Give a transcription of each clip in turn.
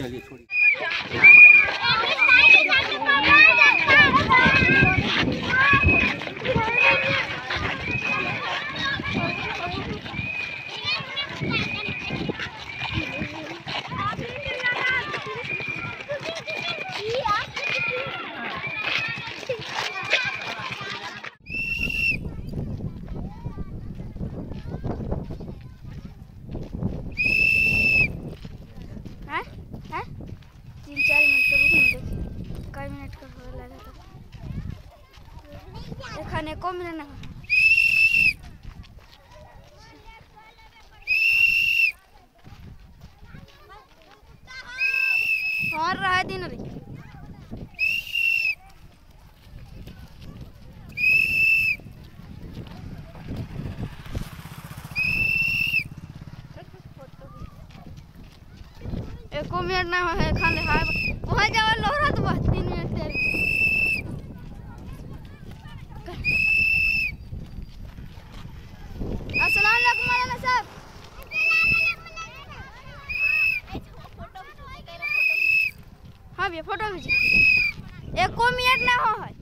चलिए छोड़िए हैं हैं तीन चार मिनट का रुक ना देखिए कई मिनट का हो लगा एको और रहा दिन रे एको मिनट ना हो है खाने हाय। वहाँ जाओ, लोहरा तो बस तीन मिनट तेरे भैया फ़ोटो खींची एको मिनट ना हो है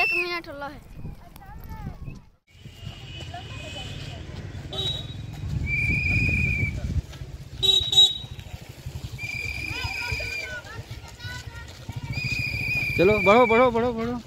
एक मिनट होला है चलो बढ़ो बढ़ो बढ़ो बढ़ो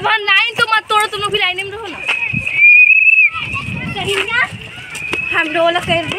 अरे लाइन तो मत तोड़ो, तुम लोग भी लाइन में रहो ना। हम रोल कर दो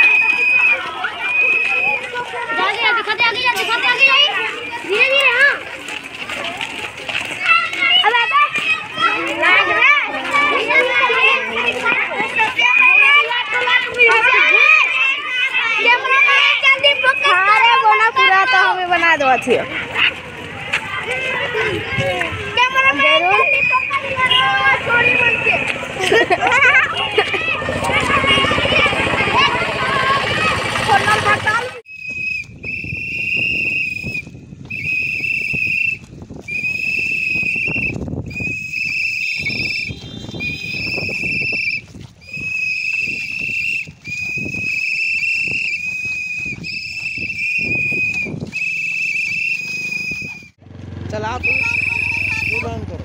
बोना पूरा तो हमें बना दो अच्छी चला तू तू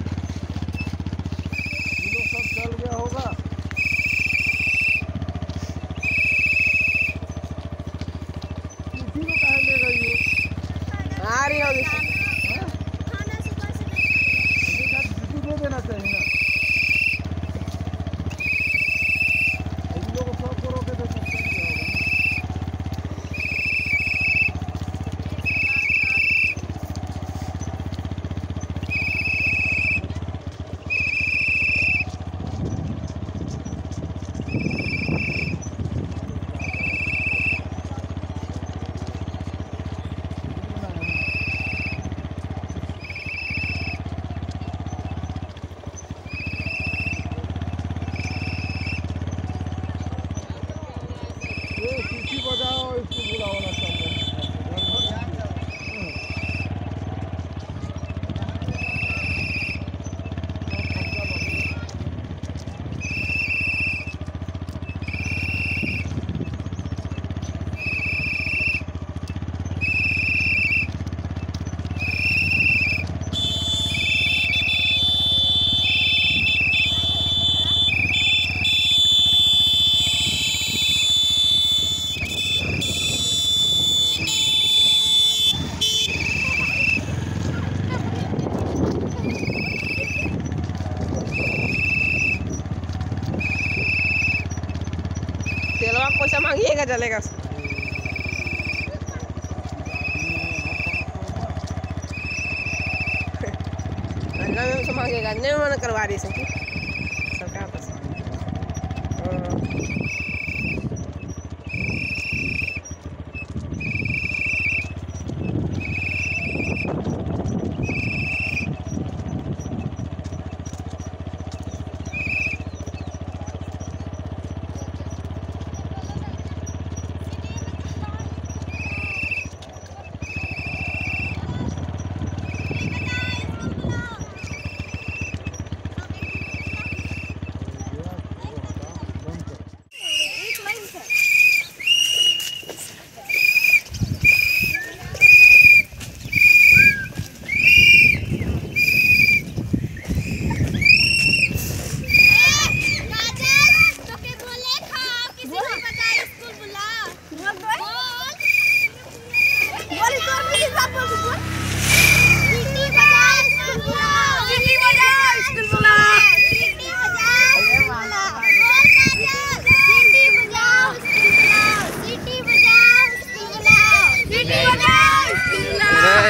जलेगा। अंदर मांगिएगा चलेगा मांगेगा नहीं मन करवा रही सकी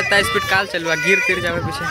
इतना स्पीड काल चलवा गिर तिर जावे पीछे